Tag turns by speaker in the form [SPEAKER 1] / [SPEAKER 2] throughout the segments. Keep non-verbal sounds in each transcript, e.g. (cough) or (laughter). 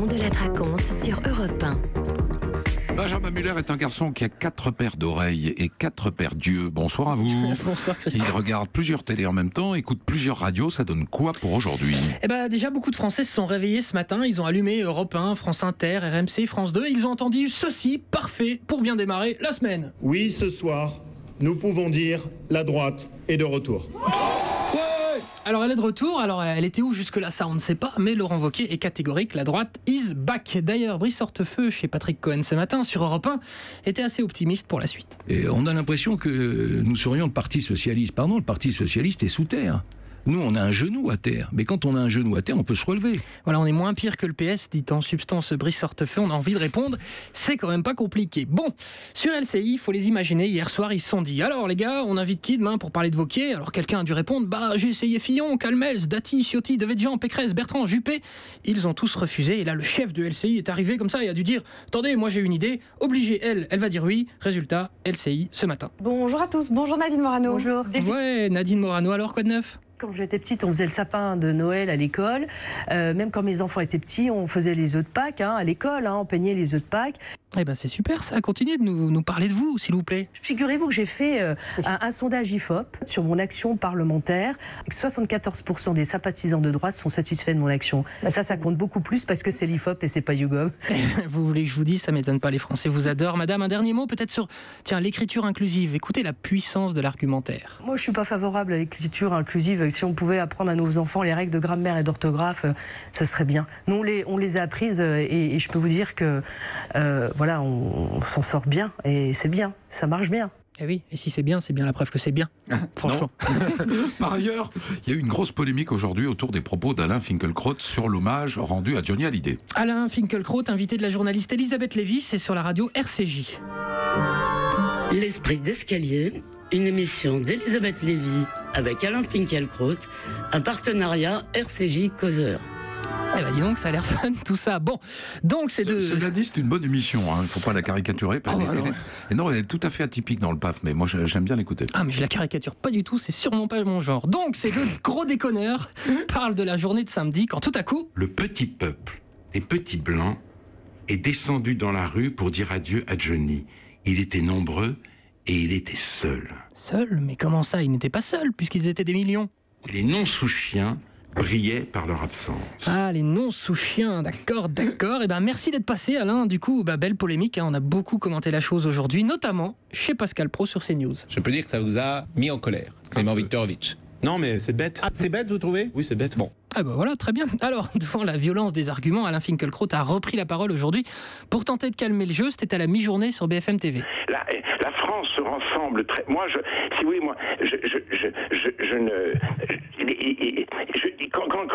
[SPEAKER 1] On de la raconte sur Europe 1.
[SPEAKER 2] Benjamin Muller est un garçon qui a quatre paires d'oreilles et quatre paires d'yeux. Bonsoir à vous. (laughs)
[SPEAKER 3] Bonsoir
[SPEAKER 2] Il
[SPEAKER 3] Christophe.
[SPEAKER 2] regarde plusieurs télés en même temps, écoute plusieurs radios. Ça donne quoi pour aujourd'hui?
[SPEAKER 3] Eh ben déjà beaucoup de Français se sont réveillés ce matin. Ils ont allumé Europe 1, France Inter, RMC, France 2. Ils ont entendu ceci, parfait pour bien démarrer la semaine.
[SPEAKER 4] Oui, ce soir, nous pouvons dire la droite est de retour.
[SPEAKER 3] Alors elle est de retour, alors elle était où jusque-là ça on ne sait pas, mais Laurent Wauquiez est catégorique, la droite is back. D'ailleurs Brice Hortefeux chez Patrick Cohen ce matin sur Europe 1 était assez optimiste pour la suite.
[SPEAKER 5] Et on a l'impression que nous serions le Parti Socialiste. Pardon, le Parti Socialiste est sous terre. Nous, on a un genou à terre. Mais quand on a un genou à terre, on peut se relever.
[SPEAKER 3] Voilà, on est moins pire que le PS, dit en substance Brice Hortefeux. On a envie de répondre, c'est quand même pas compliqué. Bon, sur LCI, il faut les imaginer. Hier soir, ils se sont dit alors les gars, on invite qui demain pour parler de Vauquier? Alors quelqu'un a dû répondre bah j'ai essayé Fillon, Calmels, Dati, Ciotti, Devedjian, Pécresse, Bertrand, Juppé. Ils ont tous refusé. Et là, le chef de LCI est arrivé comme ça et a dû dire attendez, moi j'ai une idée. Obligé, elle, elle va dire oui. Résultat, LCI ce matin.
[SPEAKER 6] Bonjour à tous, bonjour Nadine Morano.
[SPEAKER 7] Bonjour.
[SPEAKER 3] Ouais, Nadine Morano, alors quoi de neuf?
[SPEAKER 7] Quand j'étais petite, on faisait le sapin de Noël à l'école. Euh, même quand mes enfants étaient petits, on faisait les œufs de Pâques hein, à l'école. hein, on peignait les œufs de Pâques.
[SPEAKER 3] Eh ben c'est super ça. Continuez de nous, nous parler de vous, s'il vous plaît.
[SPEAKER 7] Figurez-vous que j'ai fait euh, un, un sondage IFOP sur mon action parlementaire. et que 74% des sympathisants de droite sont satisfaits de mon action. Ça, ça compte beaucoup plus parce que c'est l'IFOP et c'est pas YouGov. (laughs)
[SPEAKER 3] Vous voulez que je vous dise, ça m'étonne pas, les Français vous adorent. Madame, un dernier mot peut-être sur tiens l'écriture inclusive. Écoutez la puissance de l'argumentaire.
[SPEAKER 7] Moi, je suis pas favorable à l'écriture inclusive. Si on pouvait apprendre à nos enfants les règles de grammaire et d'orthographe, euh, ça serait bien. Nous, on les, on les a apprises euh, et, et je peux vous dire que euh, voilà, on, on s'en sort bien et c'est bien, ça marche bien.
[SPEAKER 3] Eh oui, et si c'est bien, c'est bien la preuve que c'est bien. Franchement. (laughs)
[SPEAKER 2] Par ailleurs, il y a eu une grosse polémique aujourd'hui autour des propos d'Alain Finkielkraut sur l'hommage rendu à Johnny Hallyday.
[SPEAKER 3] Alain Finkielkraut, invité de la journaliste Elisabeth Lévy, c'est sur la radio RCJ.
[SPEAKER 8] L'esprit d'escalier, une émission d'Elisabeth Lévy avec Alain Finkielkraut, un partenariat RCJ Causeur.
[SPEAKER 3] Eh ben dis donc, ça a l'air fun tout ça. Bon, donc c'est de...
[SPEAKER 2] Cela dit, c'est une bonne émission. Il ne faut pas la caricaturer. parce
[SPEAKER 3] Ah bah
[SPEAKER 2] elle non, elle est tout à fait atypique dans le PAF, mais moi j'ai- j'aime bien l'écouter.
[SPEAKER 3] Ah mais je la caricature pas du tout, c'est sûrement pas mon genre. Donc c'est deux gros déconneurs (laughs) parlent de la journée de samedi quand tout à coup...
[SPEAKER 9] le petit peuple, les petits blancs, est descendu dans la rue pour dire adieu à Johnny. Il était nombreux et il était seul.
[SPEAKER 3] Seul? Mais comment ça Ils n'étaient pas seuls puisqu'ils étaient des millions?
[SPEAKER 9] Les non-sous-chiens brillaient par leur absence.
[SPEAKER 3] Ah, les noms sous chiens, d'accord, d'accord. Eh ben, merci d'être passé, Alain. Du coup, bah, belle polémique. hein. On a beaucoup commenté la chose aujourd'hui, notamment chez Pascal Pro sur CNews.
[SPEAKER 10] Je peux dire que ça vous a mis en colère, Clément Viktorovitch.
[SPEAKER 11] Non, mais c'est bête.
[SPEAKER 10] Ah, c'est bête, vous trouvez?
[SPEAKER 11] Oui, c'est bête. Bon.
[SPEAKER 3] Ah bah voilà, très bien. Alors, (laughs) devant la violence des arguments, Alain Finkielkraut a repris la parole aujourd'hui pour tenter de calmer le jeu. C'était à la mi-journée sur BFM TV.
[SPEAKER 12] la, la France se rassemble très. Moi, je, si oui, moi, je, je, je, je, je ne.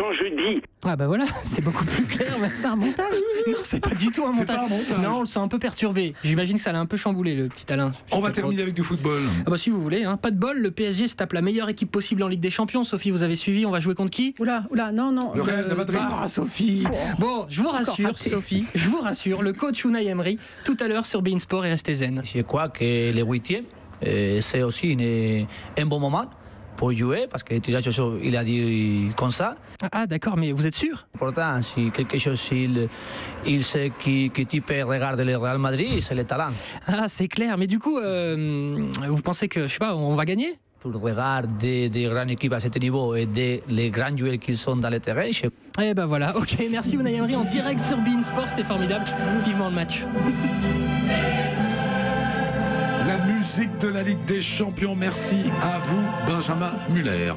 [SPEAKER 12] Quand, je dis
[SPEAKER 3] Ah bah voilà, (laughs) c'est beaucoup plus clair. mais C'est un montage (laughs) Non, c'est pas du tout un montage.
[SPEAKER 2] pas un montage.
[SPEAKER 3] Non, on le sent un peu perturbé. J'imagine que ça l'a un peu chamboulé, le petit Alain.
[SPEAKER 2] On va terminer avec du football.
[SPEAKER 3] Ah bah si vous voulez, hein. pas de bol, le PSG se tape la meilleure équipe possible en Ligue des Champions. Sophie, vous avez suivi, on va jouer contre qui?
[SPEAKER 6] Oula, oula, non, non.
[SPEAKER 2] Le Real de Madrid.
[SPEAKER 3] Ah, Sophie Bon, je vous rassure,
[SPEAKER 6] raté.
[SPEAKER 3] Sophie, je vous rassure, le coach Unai Emery, tout à l'heure sur Bein Sport et restez zen.
[SPEAKER 13] Je crois que le huitième, euh, c'est aussi une- un bon moment pour jouer, parce que il a dit comme ça.
[SPEAKER 3] Ah, d'accord, mais vous êtes sûr?
[SPEAKER 13] Pourtant, si quelque chose, il, il sait que, que tu peux regarder le Real Madrid, c'est le talent.
[SPEAKER 3] Ah, c'est clair, mais du coup, euh, vous pensez que, je sais pas, on va gagner?
[SPEAKER 13] Tu regardes des, des grandes équipes à ce niveau et des, les grands joueurs qu'ils sont dans le terrain, je
[SPEAKER 3] Eh ben voilà, ok, merci Unai Emery en direct sur Bein Sport, c'était formidable. Vivement le match.
[SPEAKER 2] La musique de la Ligue des Champions. Merci à vous, Benjamin Muller.